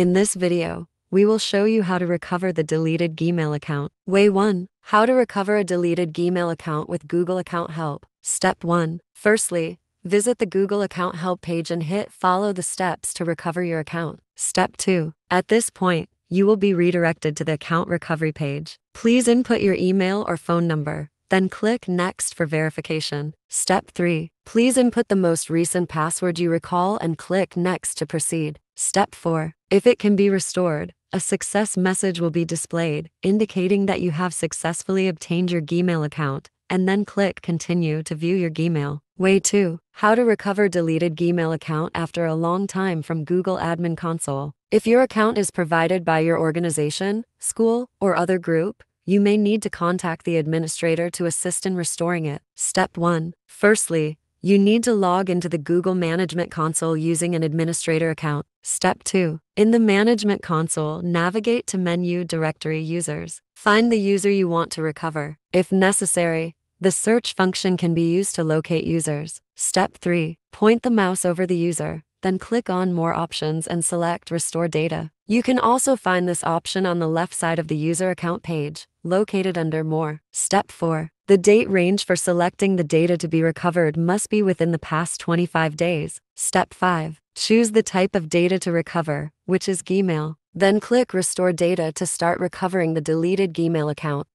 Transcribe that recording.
In this video, we will show you how to recover the deleted Gmail account. Way 1. How to recover a deleted Gmail account with Google Account Help. Step 1. Firstly, visit the Google Account Help page and hit follow the steps to recover your account. Step 2. At this point, you will be redirected to the account recovery page. Please input your email or phone number, then click Next for verification. Step 3. Please input the most recent password you recall and click Next to proceed. Step 4. If it can be restored, a success message will be displayed, indicating that you have successfully obtained your Gmail account, and then click Continue to view your Gmail. Way 2. How to recover deleted Gmail account after a long time from Google Admin Console. If your account is provided by your organization, school, or other group, you may need to contact the administrator to assist in restoring it. Step 1. Firstly, you need to log into the Google Management Console using an administrator account. Step 2. In the Management Console, navigate to Menu Directory Users. Find the user you want to recover. If necessary, the search function can be used to locate users. Step 3. Point the mouse over the user, then click on More Options and select Restore Data. You can also find this option on the left side of the user account page, located under More. Step 4. The date range for selecting the data to be recovered must be within the past 25 days. Step 5. Choose the type of data to recover, which is Gmail. Then click Restore Data to start recovering the deleted Gmail account.